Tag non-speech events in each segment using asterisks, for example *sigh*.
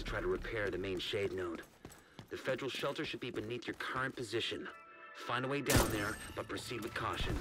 to try to repair the main shade node. The federal shelter should be beneath your current position. Find a way down there, but proceed with caution.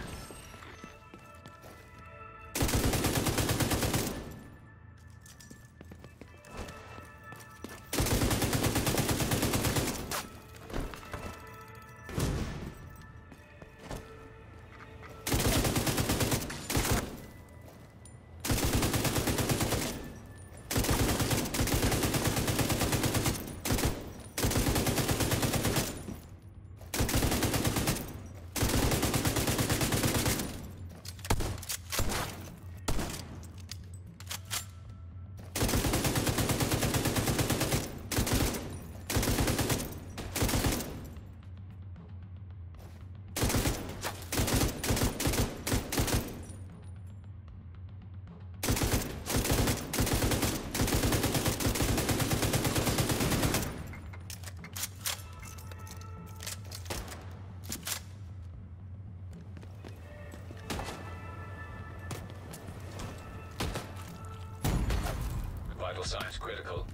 Signs critical.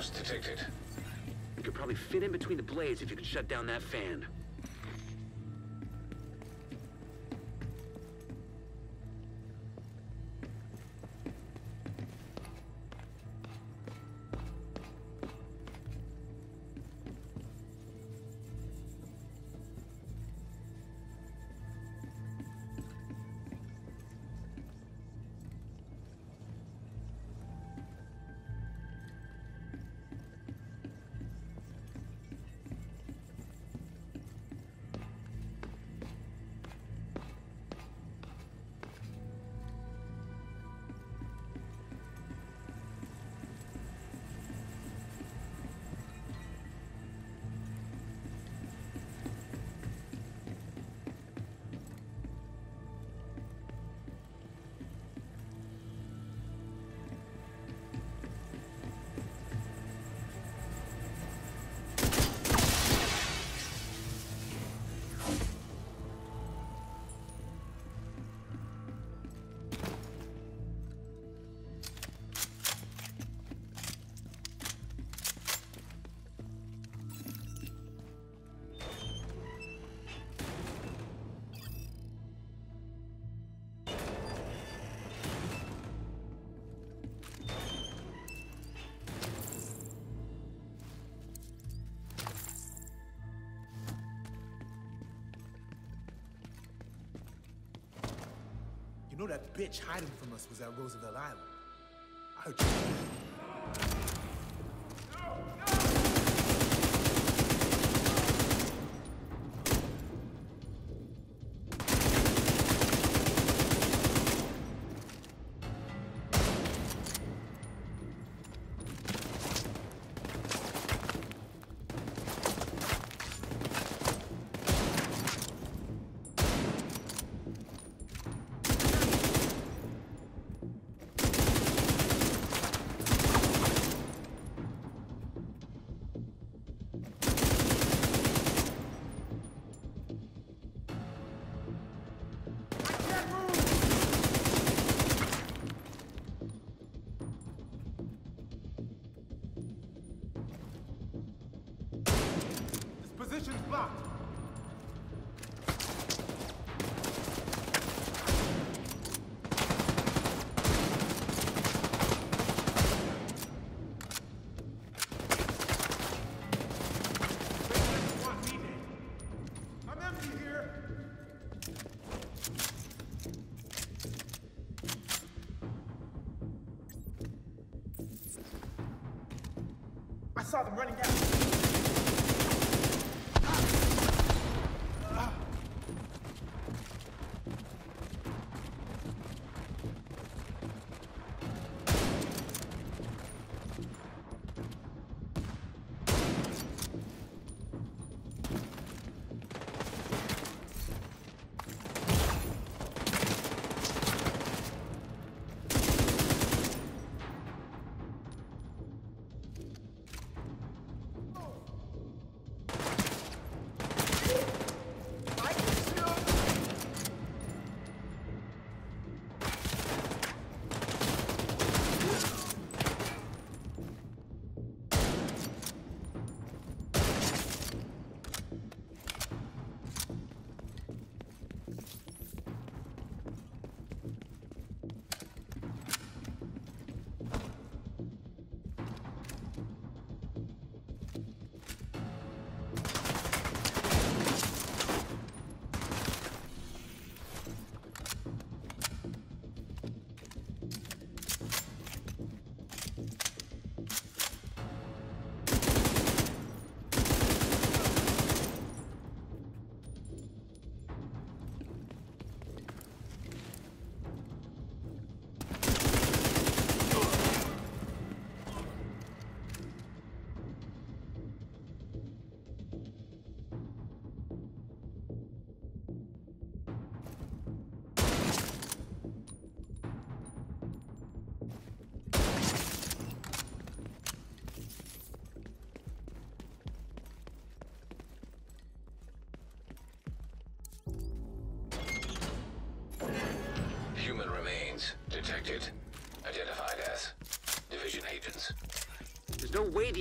Source detected. You could probably fit in between the blades if you could shut down that fan. You know that bitch hiding from us was at Roosevelt Island. I heard you. Saw them running down.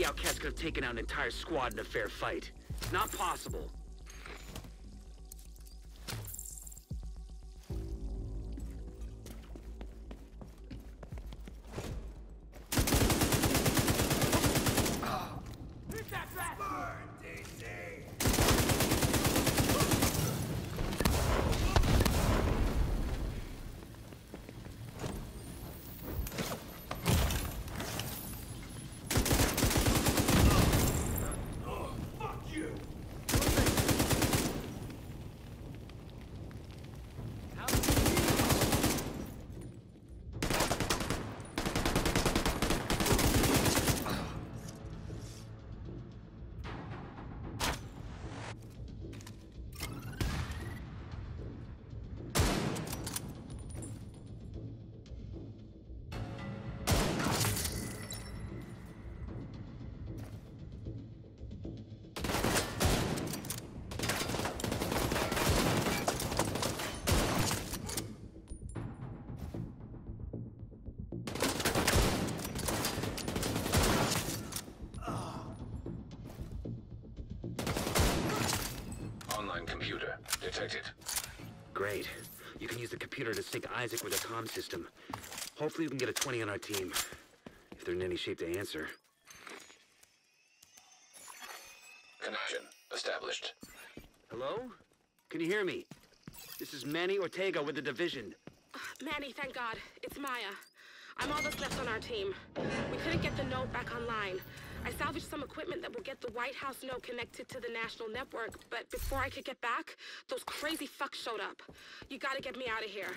Outcasts could have taken out an entire squad in a fair fight. Not possible. Computer to sync ISAC with a comm system. Hopefully we can get a 20 on our team. If they're in any shape to answer. Connection established. Hello? Can you hear me? This is Manny Ortega with the Division. Ah, Manny, thank God. It's Maya. I'm all that's left on our team. We couldn't get the node back online. I salvaged some equipment that will get the White House node connected to the national network, but before I could get back, those crazy fucks showed up. You gotta get me out of here.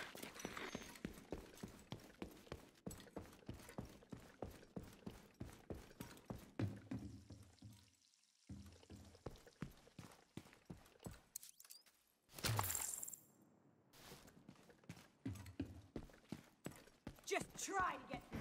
Just try to get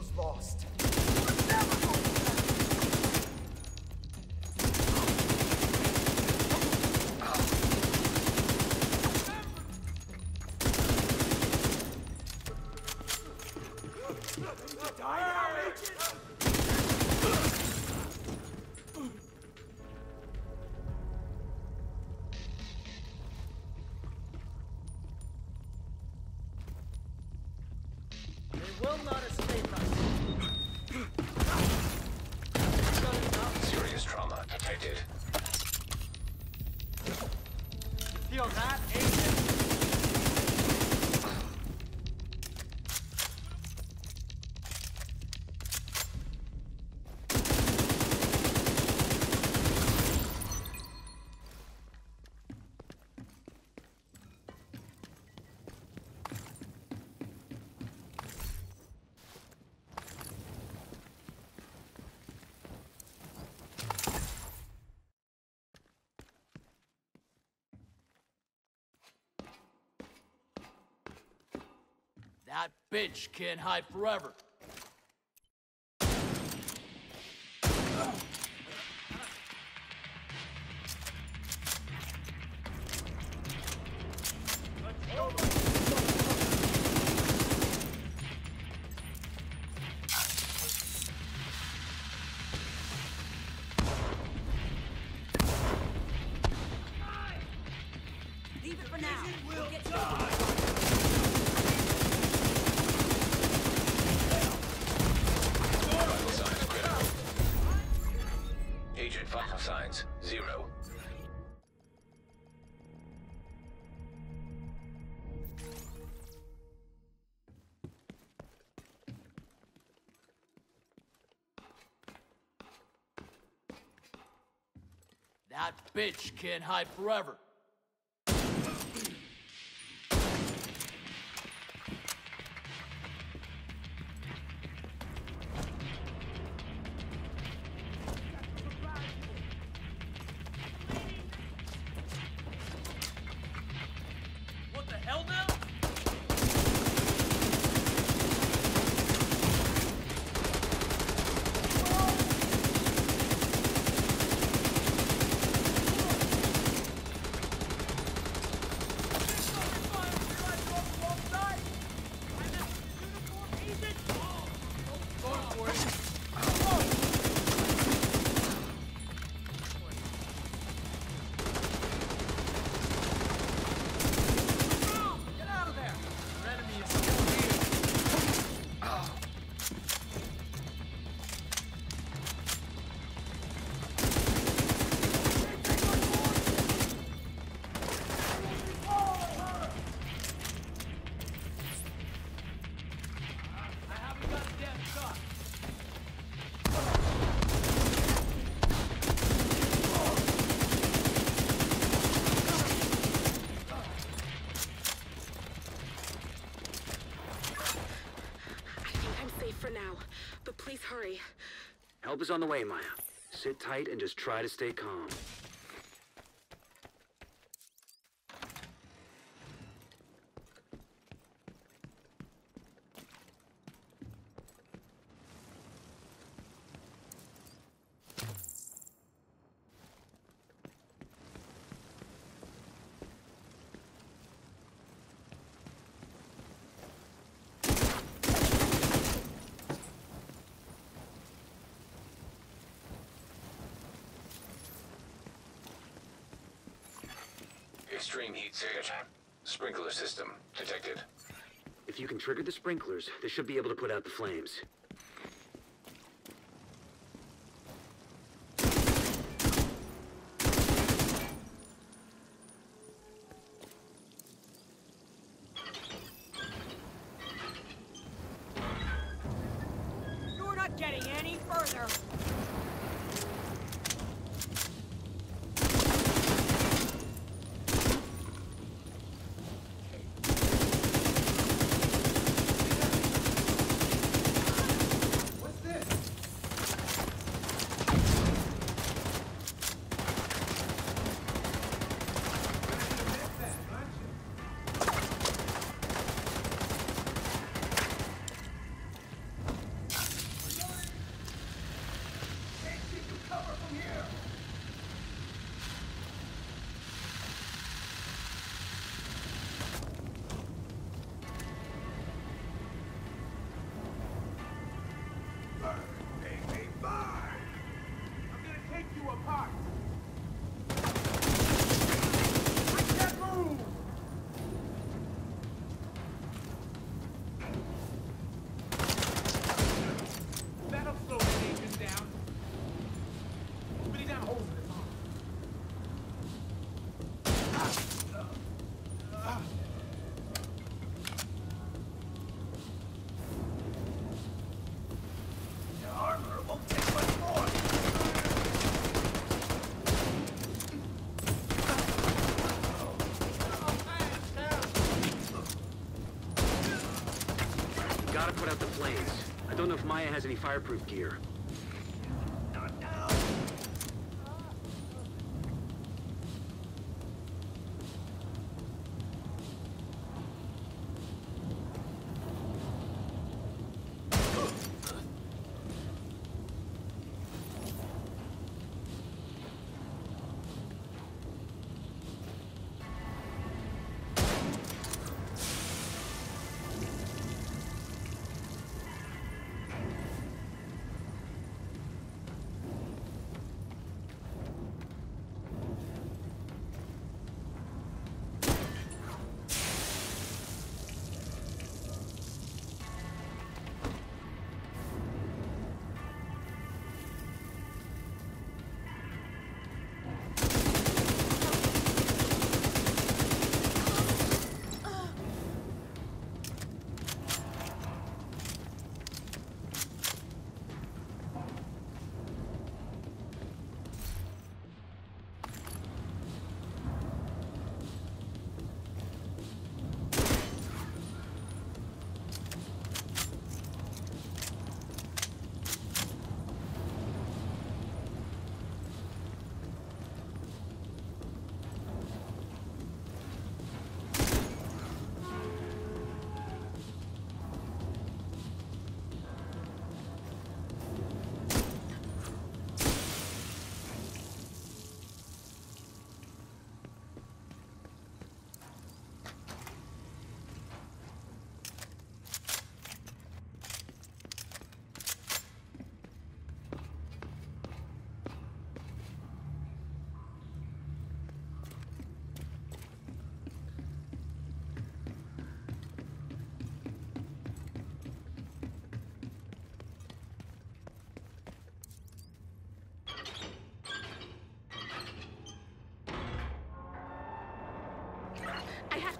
battle's lost. Bitch can't hide forever. That bitch can't hide forever. Help is on the way, Maya. Sit tight and just try to stay calm. Extreme heat signature. Sprinkler system detected. If you can trigger the sprinklers, they should be able to put out the flames. Out the flames. I don't know if Maya has any fireproof gear.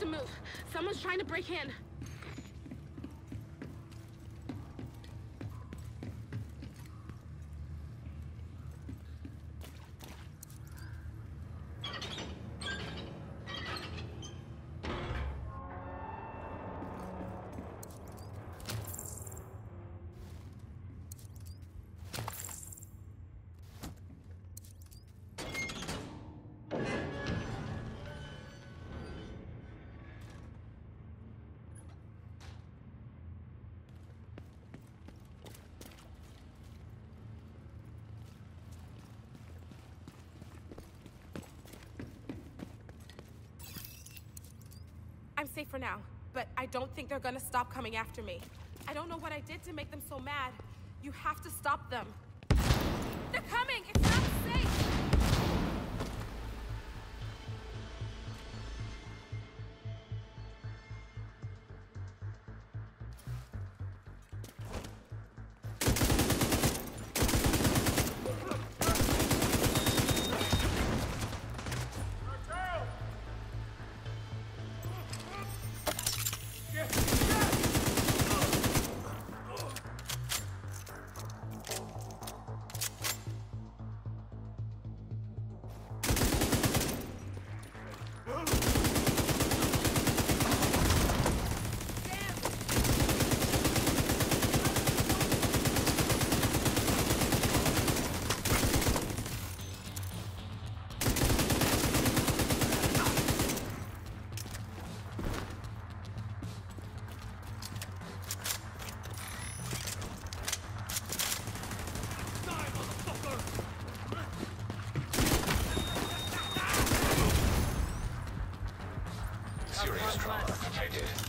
To move. Someone's trying to break in. I'm safe for now, but I don't think they're gonna stop coming after me. I don't know what I did to make them so mad. You have to stop them. They're coming! It's not safe! Trauma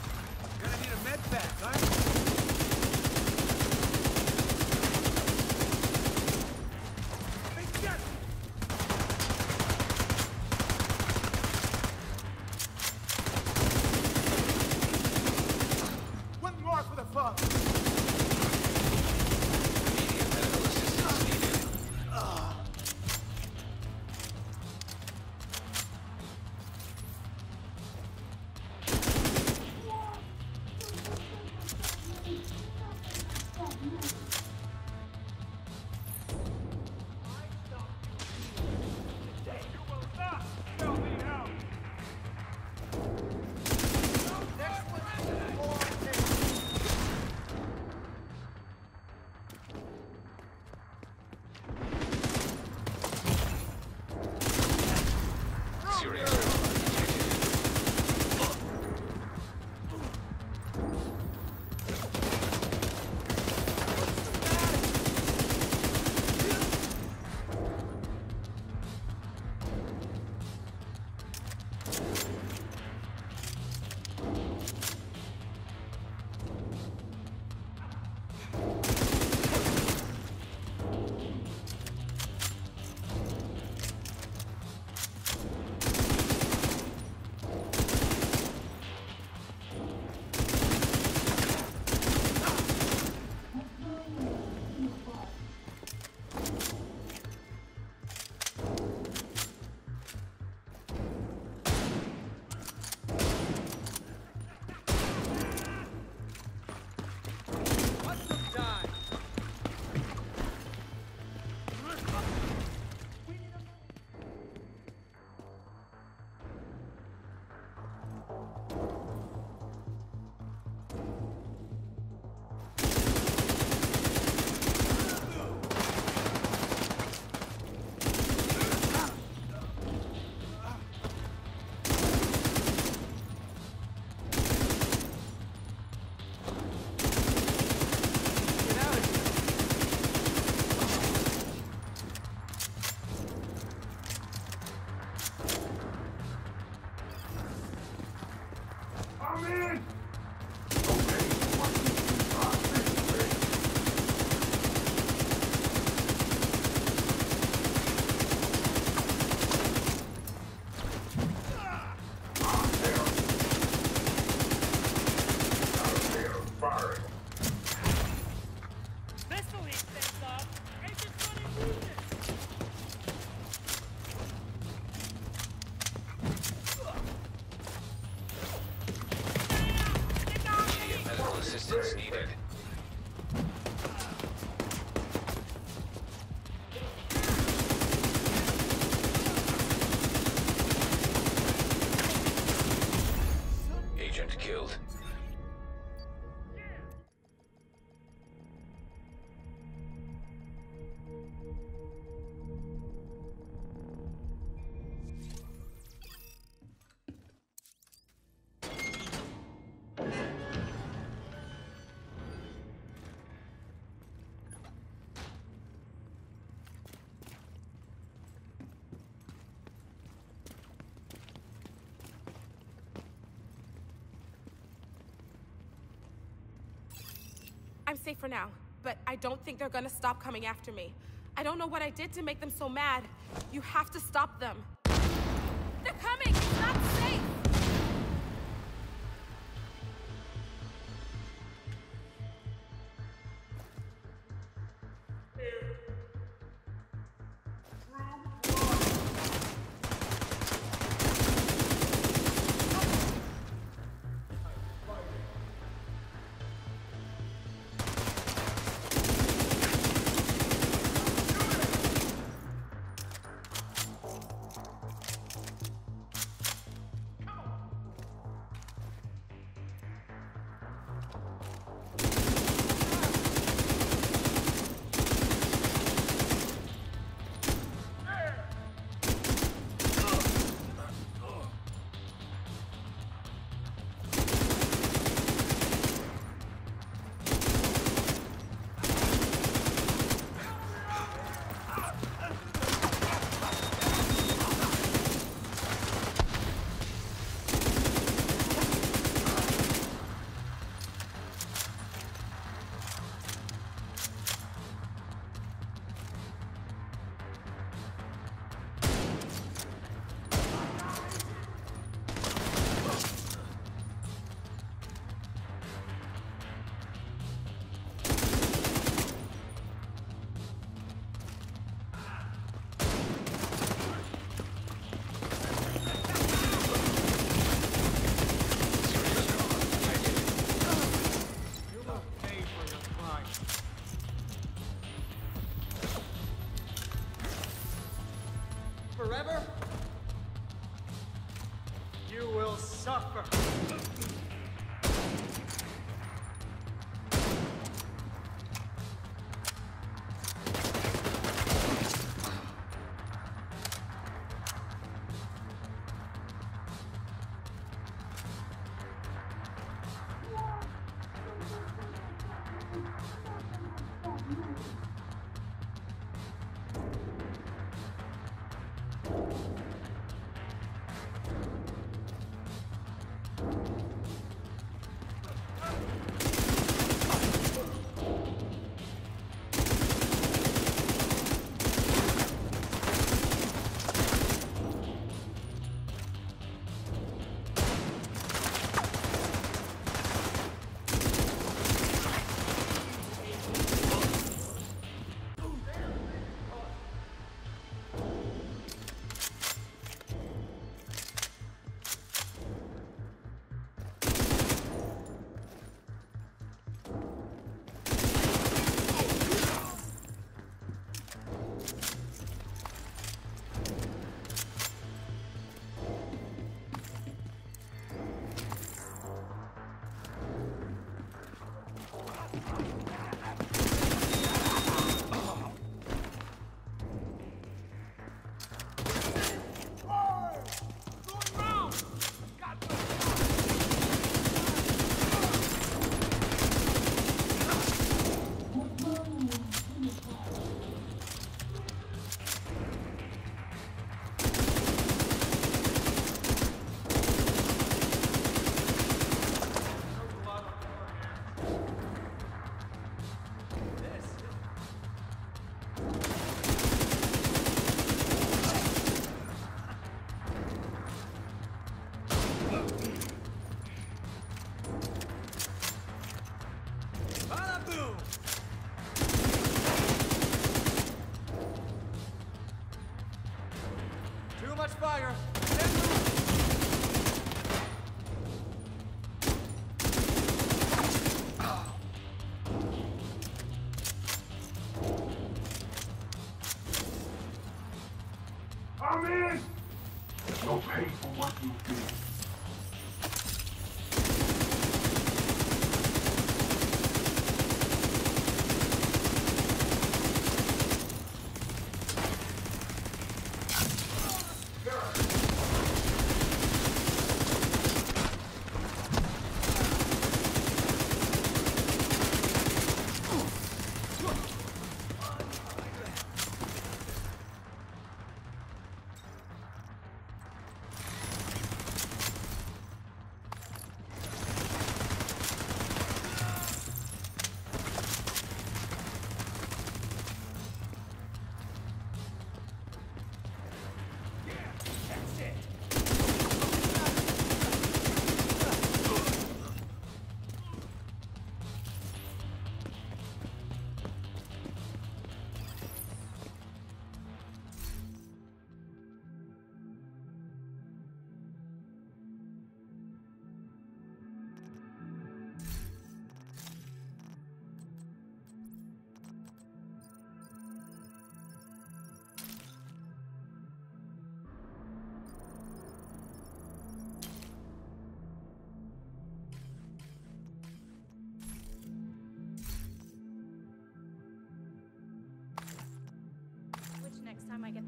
safe for now, but I don't think they're gonna stop coming after me. I don't know what I did to make them so mad. You have to stop them.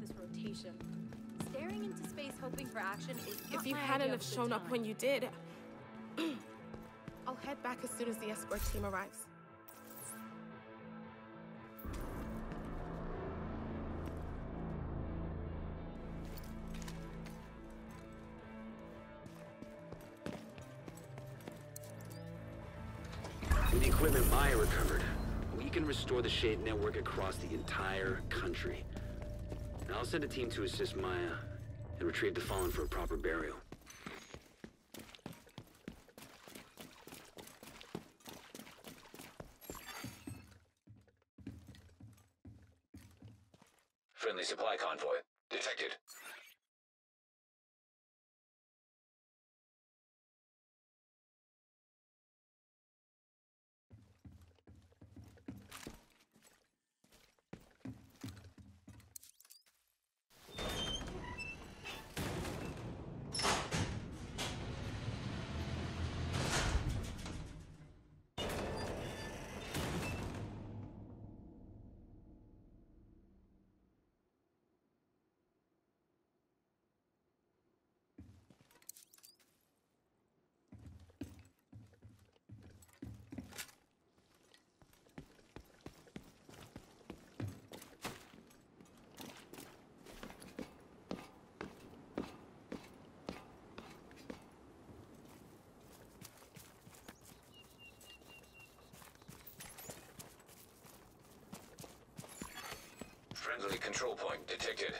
This rotation. Staring into space hoping for action is not If you my hadn't idea have of a shown up when you did, *clears throat* I'll head back as soon as the escort team arrives. With the equipment Maya recovered, we can restore the Shade network across the entire country. I'll send a team to assist Maya and retrieve the fallen for a proper burial. Friendly supply convoy. Detected. Friendly control point detected.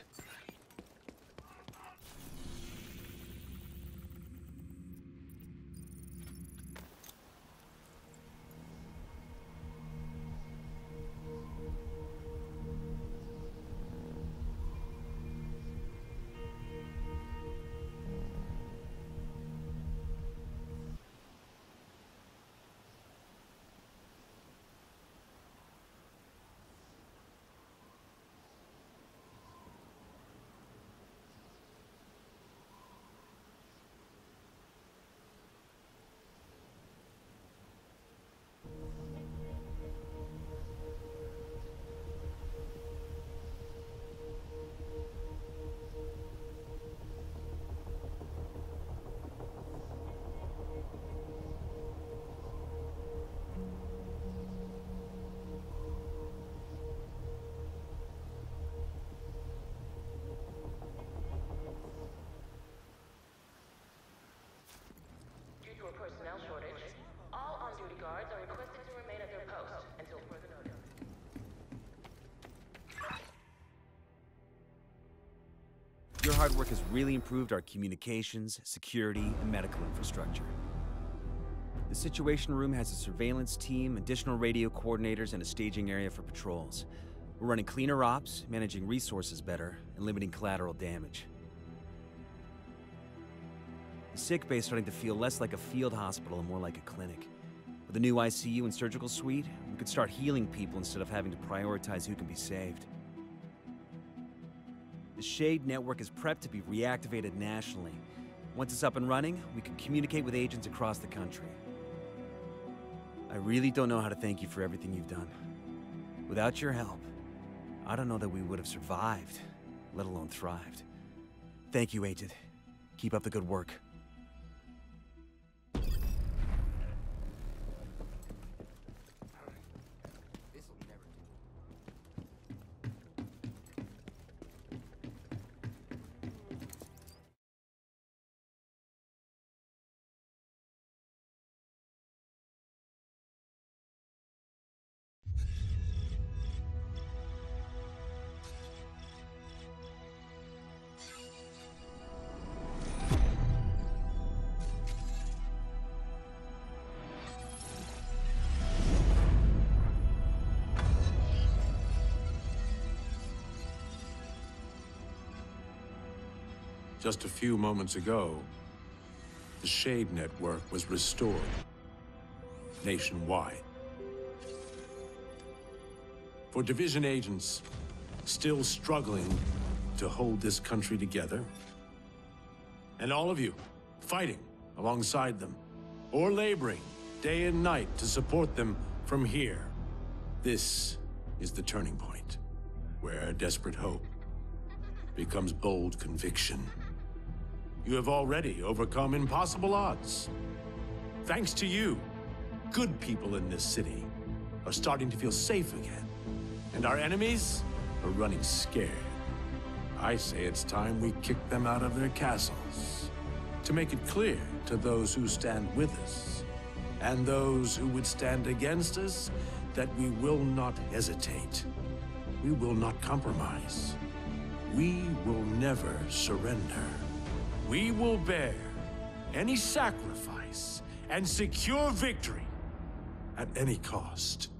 To a personnel shortage, all on-duty guards are requested to remain at their post until further notice. Your hard work has really improved our communications, security, and medical infrastructure. The Situation Room has a surveillance team, additional radio coordinators, and a staging area for patrols. We're running cleaner ops, managing resources better, and limiting collateral damage. The sick bay is starting to feel less like a field hospital and more like a clinic. With a new ICU and surgical suite, we could start healing people instead of having to prioritize who can be saved. The Shade network is prepped to be reactivated nationally. Once it's up and running, we can communicate with agents across the country. I really don't know how to thank you for everything you've done. Without your help, I don't know that we would have survived, let alone thrived. Thank you, Agent. Keep up the good work. Just a few moments ago, the Shade Network was restored nationwide. For Division agents still struggling to hold this country together, and all of you fighting alongside them, or laboring day and night to support them from here, this is the turning point where desperate hope becomes bold conviction. You have already overcome impossible odds. Thanks to you, good people in this city are starting to feel safe again. And our enemies are running scared. I say it's time we kick them out of their castles. To make it clear to those who stand with us, and those who would stand against us, that we will not hesitate. We will not compromise. We will never surrender. We will bear any sacrifice and secure victory at any cost.